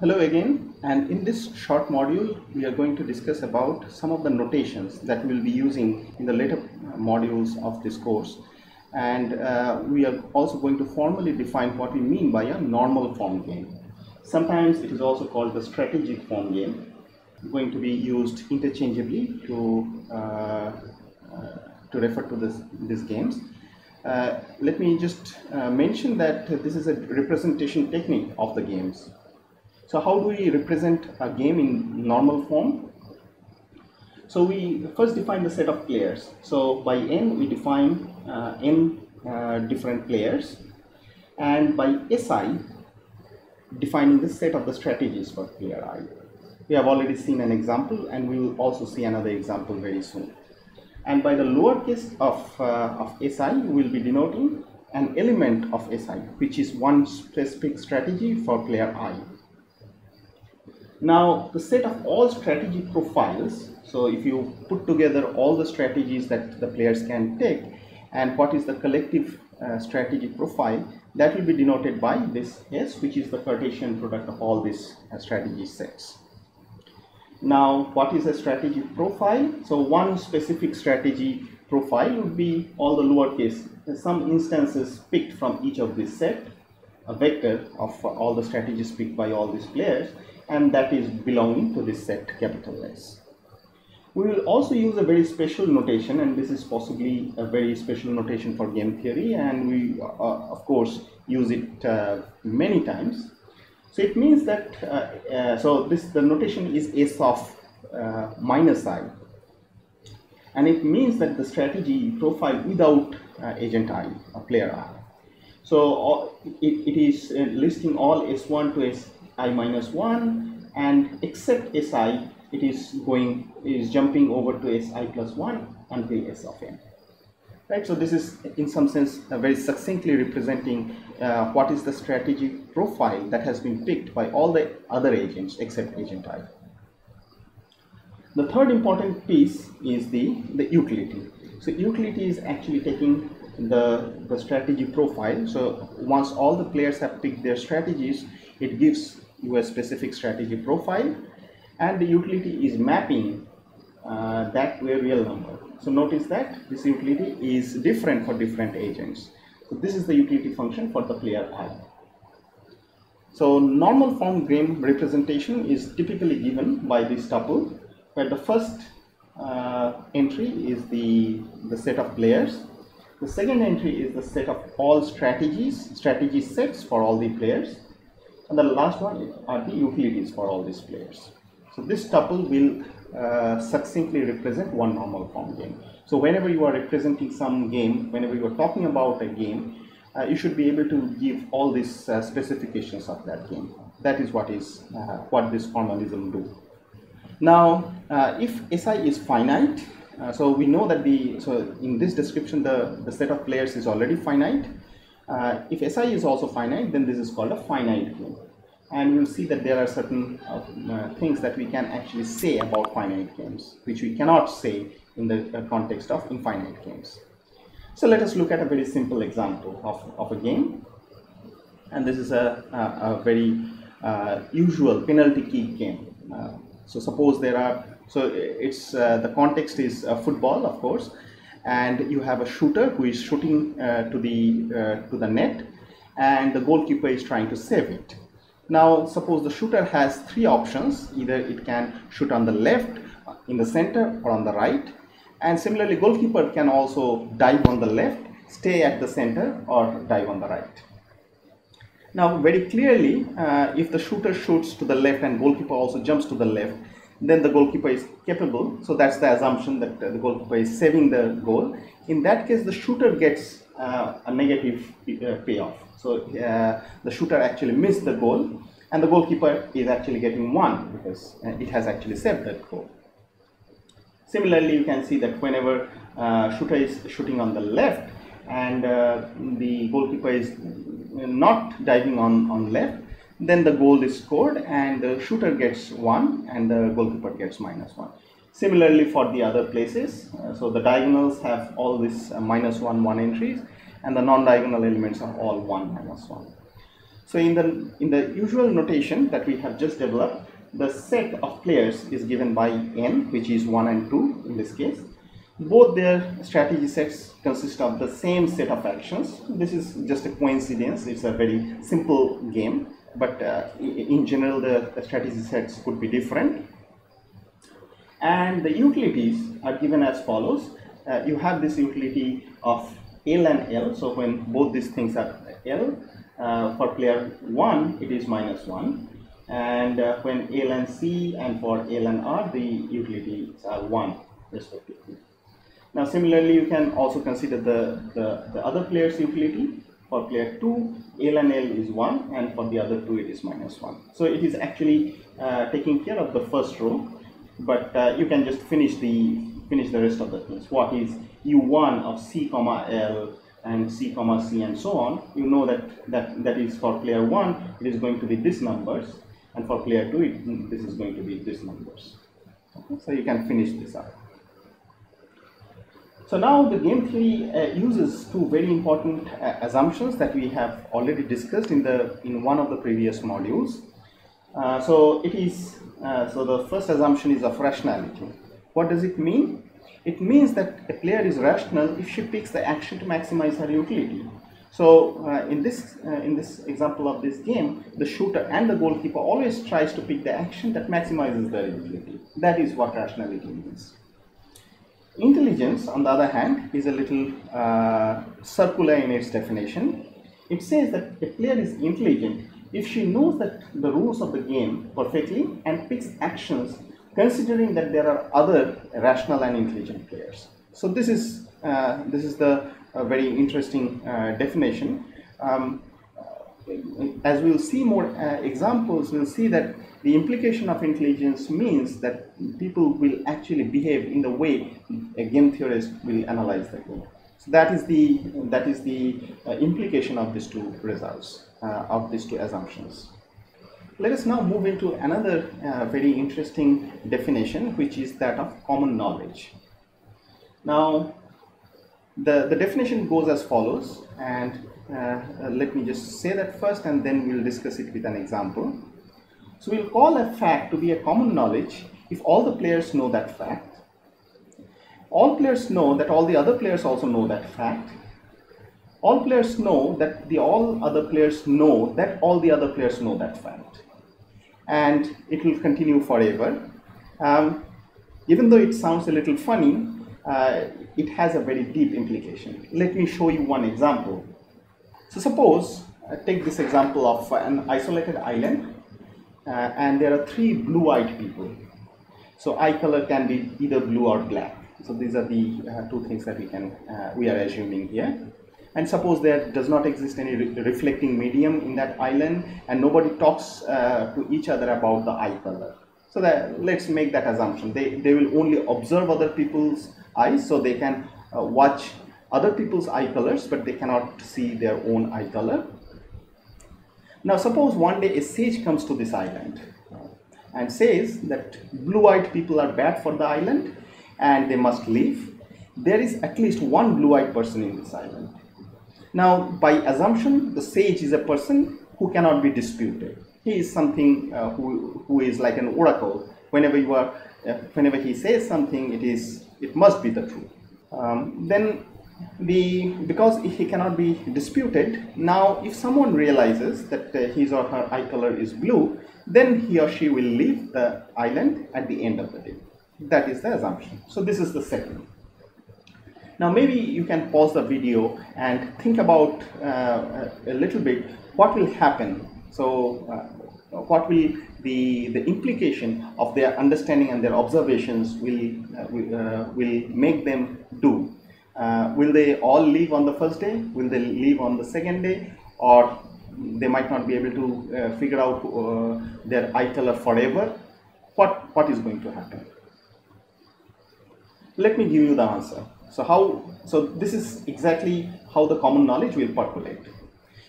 Hello again and in this short module we are going to discuss about some of the notations that we will be using in the later modules of this course and uh, we are also going to formally define what we mean by a normal form game. Sometimes it is also called the strategic form game going to be used interchangeably to uh, uh, to refer to this these games. Uh, let me just uh, mention that this is a representation technique of the games. So how do we represent a game in normal form? So we first define the set of players. So by n we define uh, n uh, different players and by si defining the set of the strategies for player i. We have already seen an example and we will also see another example very soon. And by the lowercase of, uh, of si we will be denoting an element of si which is one specific strategy for player i. Now the set of all strategy profiles, so if you put together all the strategies that the players can take and what is the collective uh, strategy profile, that will be denoted by this S which is the Cartesian product of all these uh, strategy sets. Now what is a strategy profile? So one specific strategy profile would be all the lowercase, some instances picked from each of this set, a vector of all the strategies picked by all these players and that is belonging to this set capital S. We will also use a very special notation and this is possibly a very special notation for game theory and we uh, of course use it uh, many times. So it means that, uh, uh so this the notation is S of uh, minus i and it means that the strategy profile without uh, agent i, a player i. So it, it is listing all S1 to S i minus 1 and except si it is going is jumping over to si plus 1 until s of n. Right? So this is in some sense uh, very succinctly representing uh, what is the strategy profile that has been picked by all the other agents except agent i. The third important piece is the the utility. So utility is actually taking the the strategy profile. So once all the players have picked their strategies it gives you a specific strategy profile and the utility is mapping uh, that to a real number. So notice that this utility is different for different agents. So this is the utility function for the player i. So normal form game representation is typically given by this tuple where the first uh, entry is the, the set of players. The second entry is the set of all strategies, strategy sets for all the players and the last one are the utilities for all these players. So this tuple will uh, succinctly represent one normal form game. So whenever you are representing some game, whenever you are talking about a game, uh, you should be able to give all these uh, specifications of that game. That is what is uh, what this formalism do. Now, uh, if SI is finite, uh, so we know that the so in this description the the set of players is already finite uh, if SI is also finite, then this is called a finite game. And we'll see that there are certain uh, uh, things that we can actually say about finite games, which we cannot say in the uh, context of infinite games. So let us look at a very simple example of, of a game. And this is a, a, a very uh, usual penalty kick game. Uh, so suppose there are, so it's the context is football, of course, and you have a shooter who is shooting uh, to the uh, to the net and the goalkeeper is trying to save it. Now suppose the shooter has three options. Either it can shoot on the left in the center or on the right. And similarly goalkeeper can also dive on the left stay at the center or dive on the right. Now very clearly uh, if the shooter shoots to the left and goalkeeper also jumps to the left then the goalkeeper is capable. So that's the assumption that the goalkeeper is saving the goal. In that case, the shooter gets uh, a negative uh, payoff. So uh, the shooter actually missed the goal, and the goalkeeper is actually getting one because uh, it has actually saved that goal. Similarly, you can see that whenever uh, shooter is shooting on the left and uh, the goalkeeper is not diving on, on left, then the goal is scored and the shooter gets 1 and the goalkeeper gets minus 1. Similarly for the other places, uh, so the diagonals have all these uh, minus 1, 1 entries and the non-diagonal elements are all 1, minus 1. So in the, in the usual notation that we have just developed, the set of players is given by n, which is 1 and 2 in this case. Both their strategy sets consist of the same set of actions. This is just a coincidence. It's a very simple game, but uh, in general, the, the strategy sets could be different. And the utilities are given as follows. Uh, you have this utility of L and L. So when both these things are L, uh, for player 1, it is minus 1 and uh, when L and C and for L and R the utilities are 1 respectively. Now similarly you can also consider the, the, the other player's utility for player 2 L and L is 1 and for the other two it is minus 1. So it is actually uh, taking care of the first row but uh, you can just finish the finish the rest of the things. What is U1 of C comma L and C comma C and so on, you know that, that that is for player 1 it is going to be these numbers and for player 2 it, this is going to be these numbers okay, so you can finish this up so now the game theory uh, uses two very important uh, assumptions that we have already discussed in the in one of the previous modules uh, so it is uh, so the first assumption is of rationality what does it mean it means that a player is rational if she picks the action to maximize her utility so uh, in this uh, in this example of this game, the shooter and the goalkeeper always tries to pick the action that maximizes their utility. That is what rationality means. Intelligence, on the other hand, is a little uh, circular in its definition. It says that a player is intelligent if she knows that the rules of the game perfectly and picks actions considering that there are other rational and intelligent players. So this is uh, this is the a very interesting uh, definition. Um, as we'll see more uh, examples, we'll see that the implication of intelligence means that people will actually behave in the way a game theorist will analyze the game. So that is the that is the uh, implication of these two results uh, of these two assumptions. Let us now move into another uh, very interesting definition, which is that of common knowledge. Now, the, the definition goes as follows, and let me just say that first and then we'll discuss it with an example. So we'll call a fact to be a common knowledge if all the players know that fact. All players know that all the other players also know that fact. All players know that the all other players know that all the other players know that fact. And it will continue forever. Um, even though it sounds a little funny, uh, it has a very deep implication. Let me show you one example. So suppose, uh, take this example of an isolated island uh, and there are three blue-eyed people. So eye color can be either blue or black. So these are the uh, two things that we can uh, we are assuming here. And suppose there does not exist any re reflecting medium in that island and nobody talks uh, to each other about the eye color. So that let's make that assumption. They, they will only observe other people's eyes so they can uh, watch other people's eye colors but they cannot see their own eye color. Now suppose one day a sage comes to this island and says that blue-eyed people are bad for the island and they must leave. There is at least one blue-eyed person in this island. Now by assumption the sage is a person who cannot be disputed. He is something uh, who, who is like an oracle. Whenever you are, uh, whenever he says something, it is it must be the truth. Um, then the because he cannot be disputed, now if someone realizes that uh, his or her eye color is blue, then he or she will leave the island at the end of the day. That is the assumption. So this is the second. Now maybe you can pause the video and think about uh, a little bit what will happen. So uh, what will the, the implication of their understanding and their observations will, uh, will, uh, will make them do. Uh, will they all leave on the first day? Will they leave on the second day? Or they might not be able to uh, figure out uh, their color forever? What, what is going to happen? Let me give you the answer. So how, so this is exactly how the common knowledge will percolate.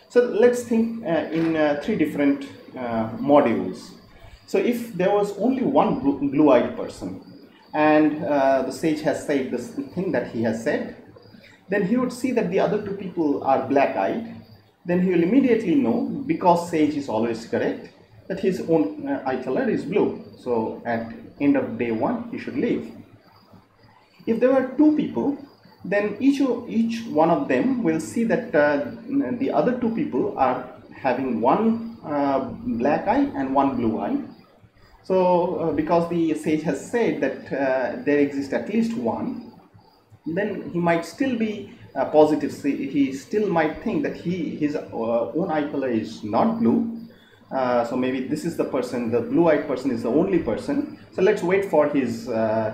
So let's think uh, in three different modules. So if there was only one blue-eyed person and uh, the sage has said this thing that he has said, then he would see that the other two people are black-eyed, then he will immediately know because sage is always correct that his own uh, eye color is blue. So at end of day one, he should leave. If there were two people, then each, each one of them will see that uh, the other two people are having one uh, black eye and one blue eye. So uh, because the sage has said that uh, there exists at least one, then he might still be uh, positive. He still might think that he his uh, own eye color is not blue. Uh, so maybe this is the person, the blue-eyed person is the only person. So let's wait for his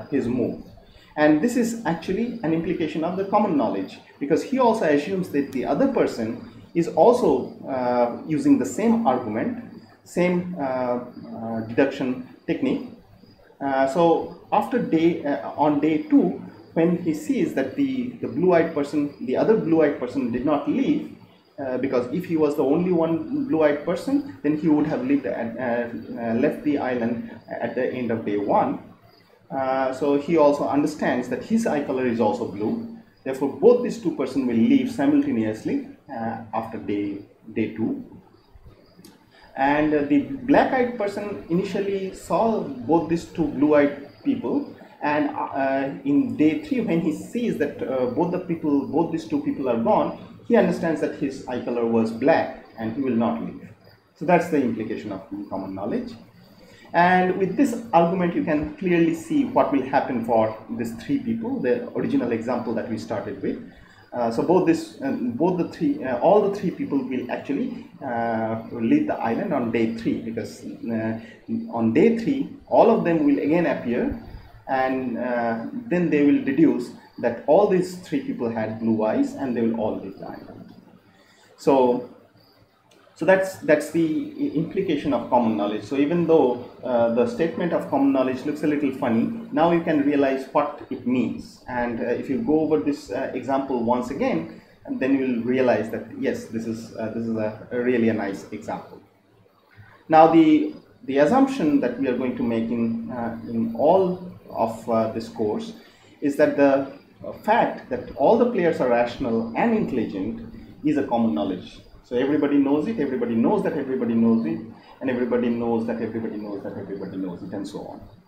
his move. And this is actually an implication of the common knowledge because he also assumes that the other person is also uh, using the same argument, same uh, uh, deduction technique. Uh, so after day, uh, on day two, when he sees that the, the blue-eyed person, the other blue-eyed person did not leave, uh, because if he was the only one blue-eyed person, then he would have lived and left the island at the end of day one. Uh, so he also understands that his eye color is also blue. Therefore, both these two persons will leave simultaneously uh, after day, day two. And uh, the black-eyed person initially saw both these two blue-eyed people. And uh, in day three when he sees that uh, both the people both these two people are gone he understands that his eye color was black and he will not leave. So that's the implication of common knowledge. And with this argument, you can clearly see what will happen for these three people, the original example that we started with. Uh, so both this, uh, both the three, uh, all the three people will actually uh, leave the island on day three because uh, on day three, all of them will again appear, and uh, then they will deduce that all these three people had blue eyes, and they will all leave the island. So so that's that's the implication of common knowledge. So even though uh, the statement of common knowledge looks a little funny, now you can realize what it means. And uh, if you go over this uh, example once again, then you will realize that yes, this is uh, this is a, a, really a nice example. Now the the assumption that we are going to make in uh, in all of uh, this course is that the fact that all the players are rational and intelligent is a common knowledge so everybody knows it, everybody knows that everybody knows it, and everybody knows that everybody knows that everybody knows it, and so on.